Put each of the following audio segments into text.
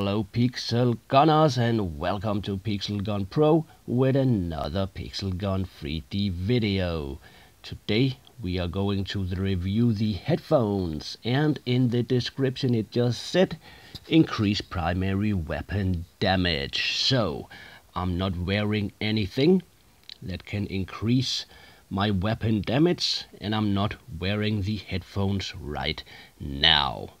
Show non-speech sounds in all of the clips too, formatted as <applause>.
Hello Pixel Gunners and welcome to Pixel Gun Pro with another Pixel Gun 3D video. Today we are going to review the headphones and in the description it just said increase primary weapon damage. So I'm not wearing anything that can increase my weapon damage and I'm not wearing the headphones right now.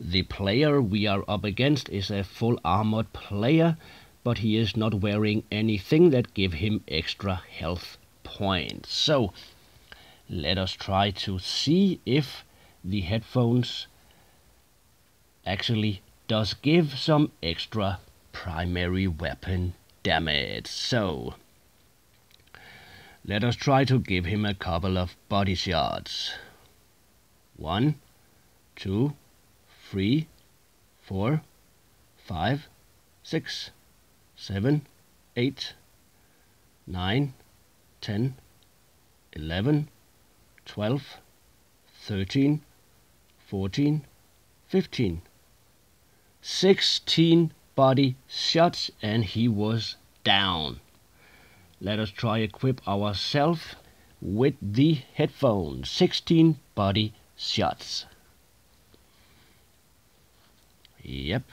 The player we are up against is a full armored player, but he is not wearing anything that give him extra health points. So let us try to see if the headphones actually does give some extra primary weapon damage. So let us try to give him a couple of body shots. One, two, three, four, five, six, seven, eight, nine, ten, eleven, twelve, thirteen, fourteen, fifteen. Sixteen body shots and he was down. Let us try equip ourselves with the headphones. 16 body shots. Yep.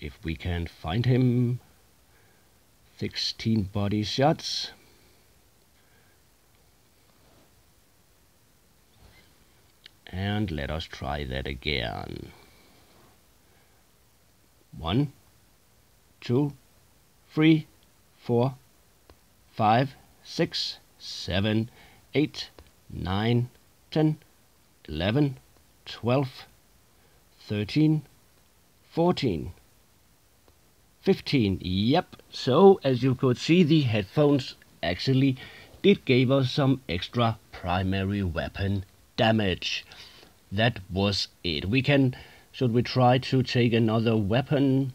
If we can find him. 16 body shots. And let us try that again. One, two, three, four, five, six, seven, eight, nine, ten, eleven, twelve, thirteen, 14 15 yep. So as you could see the headphones actually did give us some extra primary weapon damage. That was it. We can should we try to take another weapon?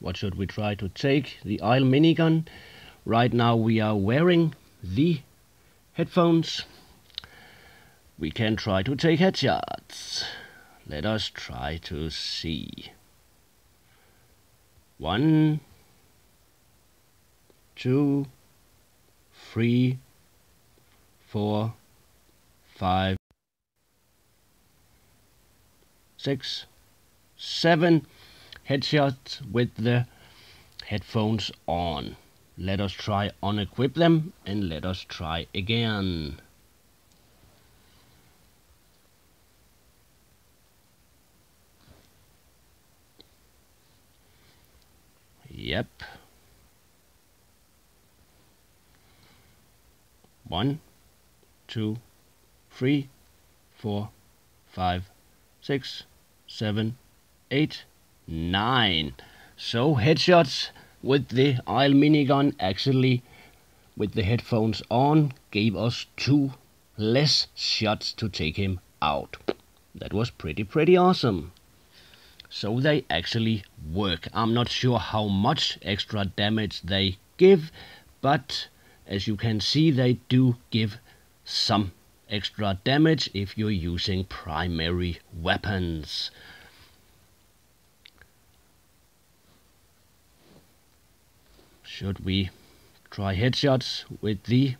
What should we try to take? The IL minigun. Right now we are wearing the headphones. We can try to take headshots. Let us try to see one, two, three, four, five, six, seven headshots with the headphones on. Let us try unequip them and let us try again. Yep. One, two, three, four, five, six, seven, eight, nine. So headshots with the IL minigun actually with the headphones on gave us two less shots to take him out. That was pretty pretty awesome so they actually work. I'm not sure how much extra damage they give, but as you can see they do give some extra damage if you're using primary weapons. Should we try headshots with the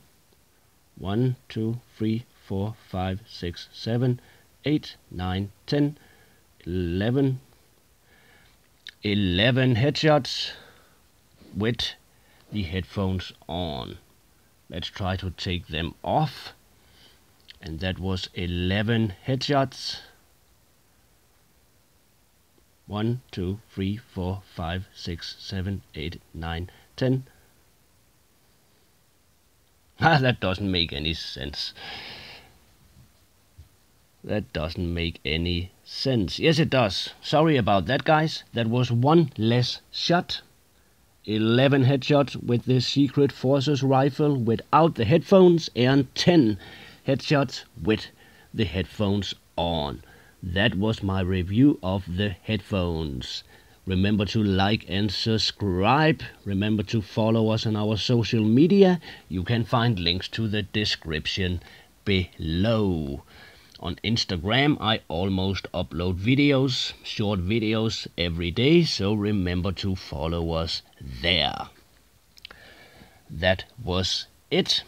1, 2, 3, 4, 5, 6, 7, 8, 9, 10, 11, 11 headshots with the headphones on. Let's try to take them off. And that was 11 headshots. 1, 2, 3, 4, 5, 6, 7, 8, 9, 10. Ah, <laughs> that doesn't make any sense. That doesn't make any sense. Yes, it does. Sorry about that, guys. That was one less shot. 11 headshots with the Secret Forces rifle without the headphones and 10 headshots with the headphones on. That was my review of the headphones. Remember to like and subscribe. Remember to follow us on our social media. You can find links to the description below. On Instagram, I almost upload videos, short videos every day, so remember to follow us there. That was it.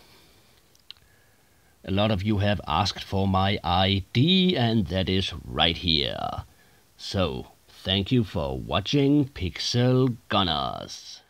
A lot of you have asked for my ID, and that is right here. So, thank you for watching Pixel Gunners.